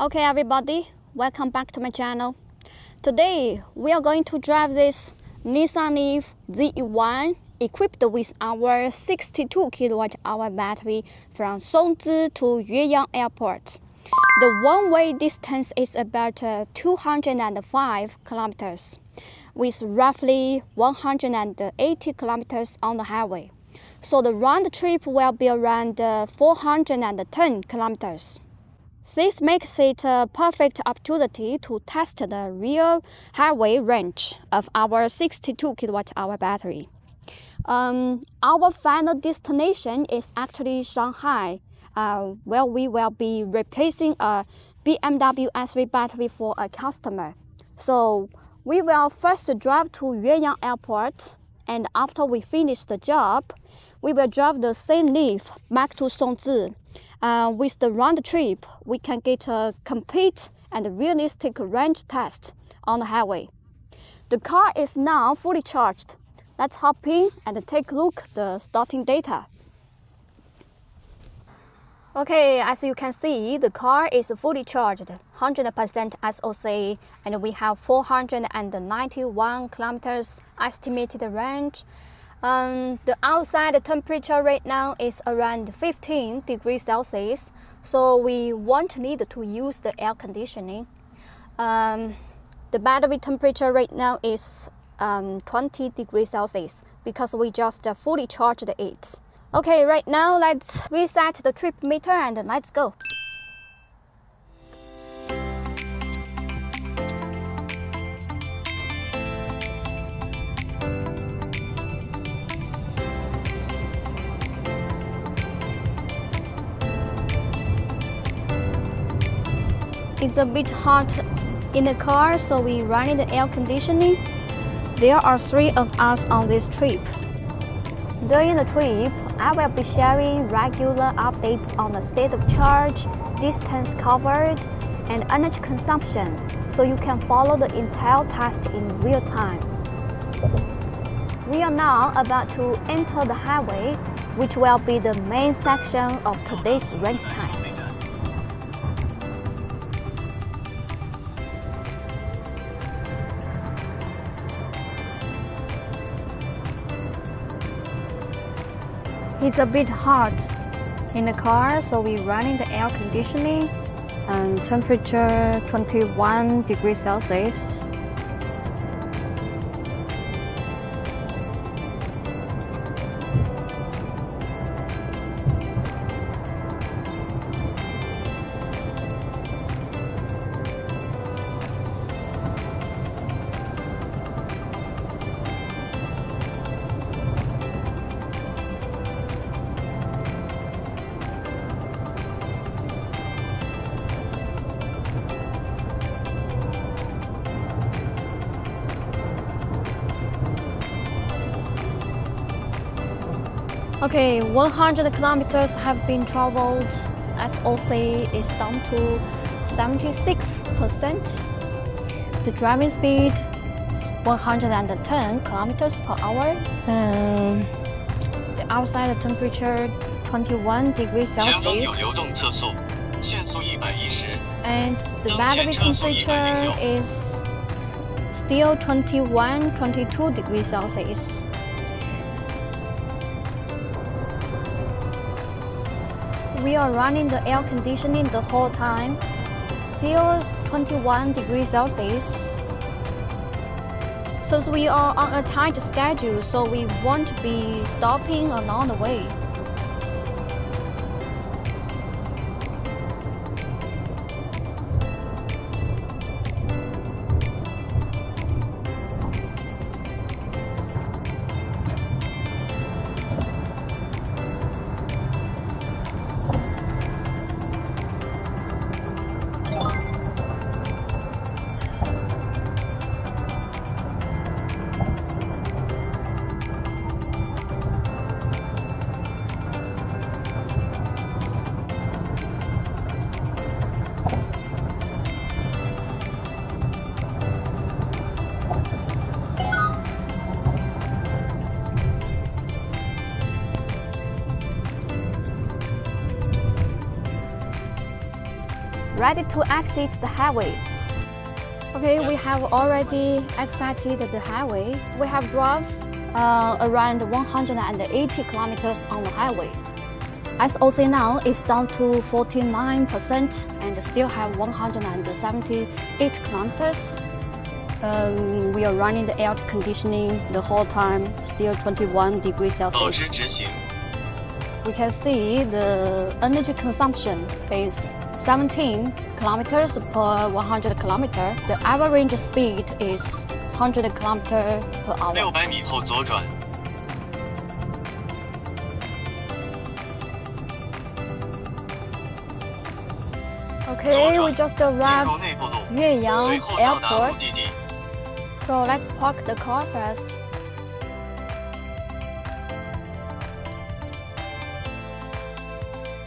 Okay everybody, welcome back to my channel. Today we are going to drive this Nissan Leaf ZE1 equipped with our 62 kilowatt hour battery from Songzi to Yueyang Airport. The one-way distance is about uh, 205 kilometers, with roughly 180 kilometers on the highway. So the round trip will be around uh, 410 kilometers. This makes it a perfect opportunity to test the real highway range of our 62 kilowatt hour battery. Um, our final destination is actually Shanghai, uh, where we will be replacing a BMW i3 battery for a customer. So we will first drive to Yueyang Airport, and after we finish the job, we will drive the same Leaf back to Songzi uh, with the round trip, we can get a complete and realistic range test on the highway. The car is now fully charged. Let's hop in and take a look the starting data. Okay, as you can see, the car is fully charged, 100% SOC, and we have 491 kilometers estimated range. Um, the outside temperature right now is around 15 degrees Celsius, so we won't need to use the air conditioning. Um, the battery temperature right now is um, 20 degrees Celsius because we just uh, fully charged it. Okay, right now let's reset the trip meter and let's go. It's a bit hot in the car, so we running the air conditioning. There are three of us on this trip. During the trip, I will be sharing regular updates on the state of charge, distance covered, and energy consumption, so you can follow the entire test in real time. We are now about to enter the highway, which will be the main section of today's range test. It's a bit hot in the car, so we're running the air conditioning and temperature 21 degrees Celsius. Okay, 100 kilometers have been traveled. SOC is down to 76%. The driving speed 110 kilometers per hour. Um, the outside temperature 21 degrees Celsius. And the battery temperature is still 21, 22 degrees Celsius. We are running the air conditioning the whole time. Still 21 degrees Celsius. Since we are on a tight schedule, so we won't be stopping along the way. Ready to exit the highway. Okay, we have already exited the highway. We have drove uh, around 180 kilometers on the highway. SOC now is down to 49% and still have 178 kilometers. Um, we are running the air conditioning the whole time, still 21 degrees Celsius. We can see the energy consumption is 17 kilometers per 100 kilometer. The average speed is 100 kilometer per hour. 600米后左转。 Okay, we just 进入 arrived 内部路，岳阳随后到达目 Airport. 的地。 So let's park the car first.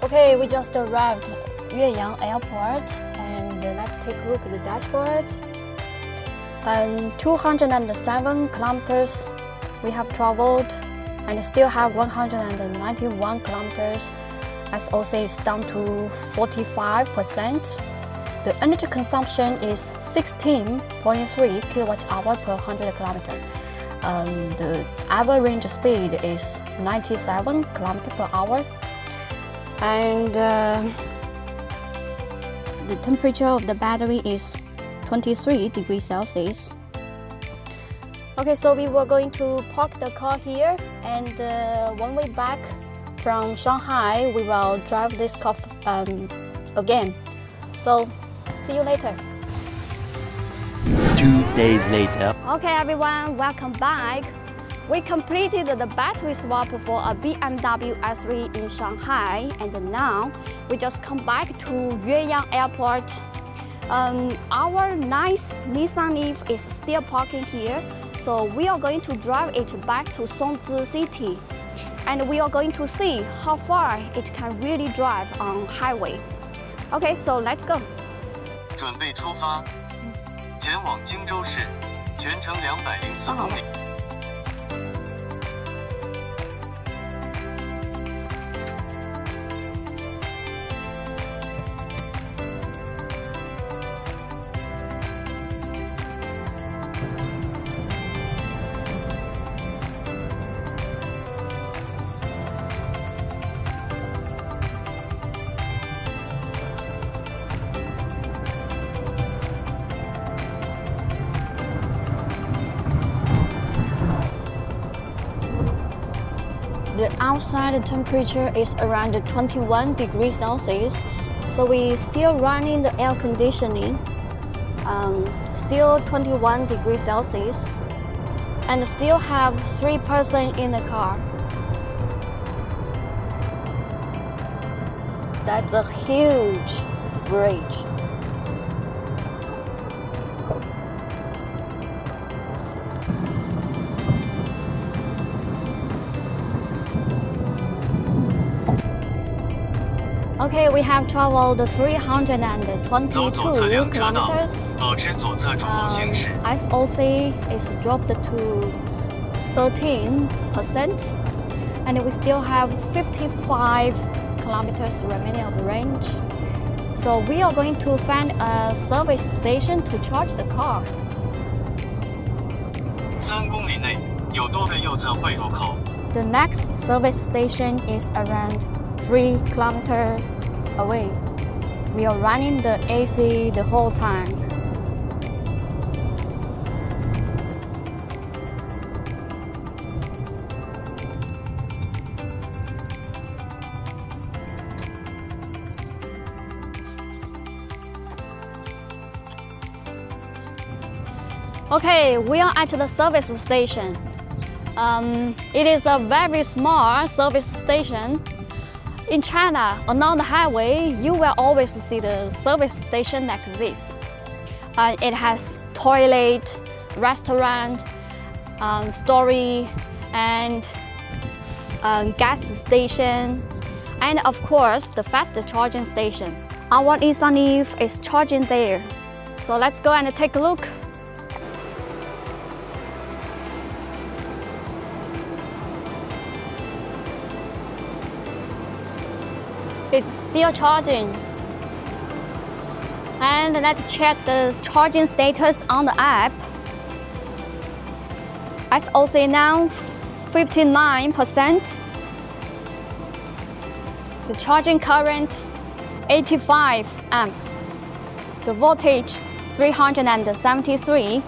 Okay, we just arrived Yueyang Airport and uh, let's take a look at the dashboard. Um, 207 kilometers we have traveled and still have 191 kilometers. SOC is down to 45%. The energy consumption is 16.3 kilowatt hour per 100 kilometer. Um, the average range speed is 97 kilometer per hour. And uh, the temperature of the battery is 23 degrees Celsius. Okay, so we were going to park the car here, and uh, when we back from Shanghai, we will drive this car um, again. So, see you later. Two days later. Okay, everyone, welcome back. We completed the battery swap for a BMW i3 in Shanghai, and now we just come back to Yueyang Airport. Um, our nice Nissan Leaf is still parking here, so we are going to drive it back to Songzi City, and we are going to see how far it can really drive on highway. Okay, so let's go. 准备出发，前往荆州市，全程两百零四公里。The outside temperature is around 21 degrees Celsius, so we still running the air conditioning. Um, still 21 degrees Celsius, and still have three person in the car. That's a huge bridge. Okay, we have traveled 322走左侧两车道 kilometers.，保持左侧主路行驶。 Um, SOC is dropped to 13%, and we still have 55 kilometers remaining of range. So we are going to find a service station to charge the car. 三公里内有多个右侧汇入口， The next service station is around 3 kilometers away. We are running the AC the whole time. Okay, we are at the service station. Um, it is a very small service station. In China, along the highway, you will always see the service station like this. Uh, it has toilet, restaurant, um, story, and um, gas station, and of course the fast charging station. Our Nissan Leaf is charging there. So let's go and take a look. It's still charging. And let's check the charging status on the app. SOC now 59%. The charging current 85 amps. The voltage 373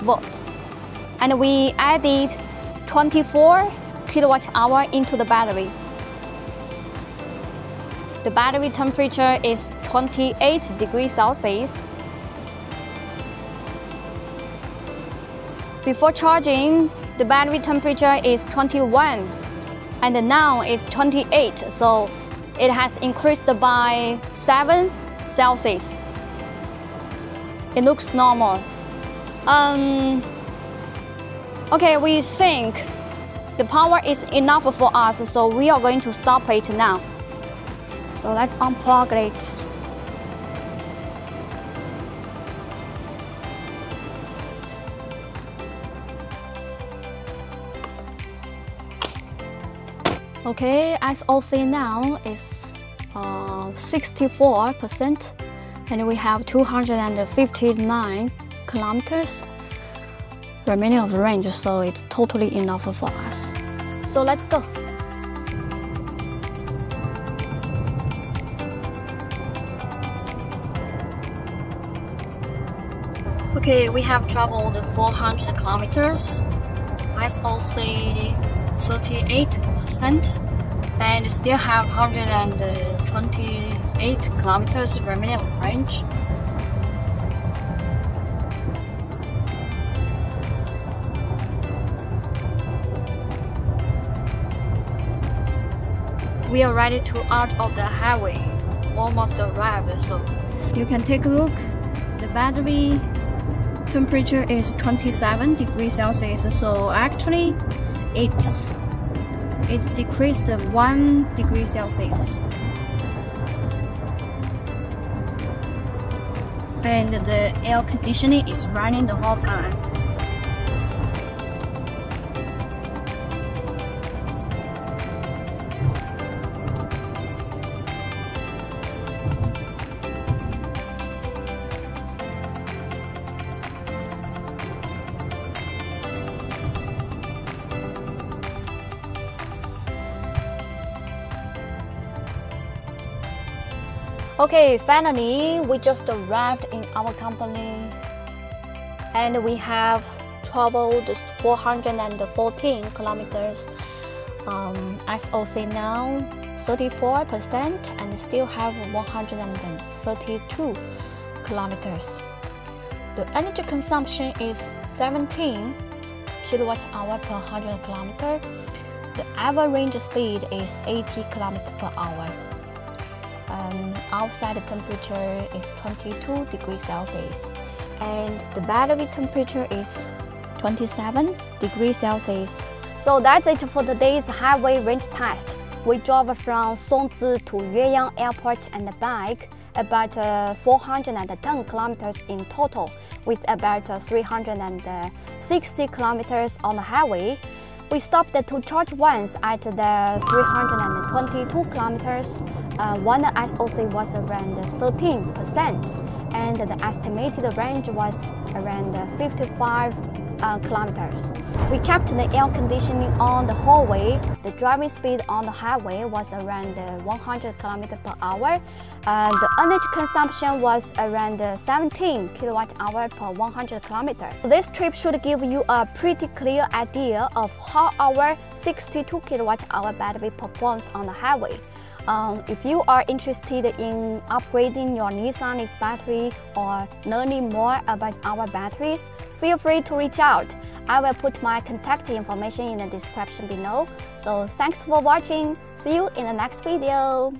volts. And we added 24 kilowatt hour into the battery. The battery temperature is 28 degrees Celsius. Before charging, the battery temperature is 21 and now it's 28, so it has increased by 7 Celsius. It looks normal. Um, okay, we think the power is enough for us, so we are going to stop it now. So let's unplug it. Okay, as I'll SOC now is 64% uh, and we have 259 kilometers remaining of the range so it's totally enough for us. So let's go. Okay, we have traveled 400 kilometers. SOC 38% and still have 128 kilometers remaining range. We are ready to out of the highway. Almost arrived, so you can take a look. The battery temperature is 27 degrees Celsius so actually it's it's decreased 1 degree Celsius. And the air conditioning is running the whole time Okay, finally, we just arrived in our company and we have traveled 414 kilometers. Um, SOC now 34% and still have 132 kilometers. The energy consumption is 17 kilowatt hour per 100 kilometer. The average speed is 80 kilometer per hour. Um, outside the temperature is 22 degrees Celsius and the battery temperature is 27 degrees Celsius. So that's it for today's highway range test. We drove from Songzi to Yueyang Airport and back about uh, 410 kilometers in total with about uh, 360 kilometers on the highway we stopped to charge once at the 322 kilometers uh, when SOC was around 13% and the estimated range was around 55 uh, kilometers. We kept the air conditioning on the whole way. The driving speed on the highway was around 100 kilometers per hour. Uh, the energy consumption was around 17 kilowatt hour per 100 kilometers. This trip should give you a pretty clear idea of how our 62 kilowatt hour battery performs on the highway. Um, if you are interested in upgrading your Nissan Leaf battery or learning more about our batteries, feel free to reach out. I will put my contact information in the description below. So thanks for watching. See you in the next video.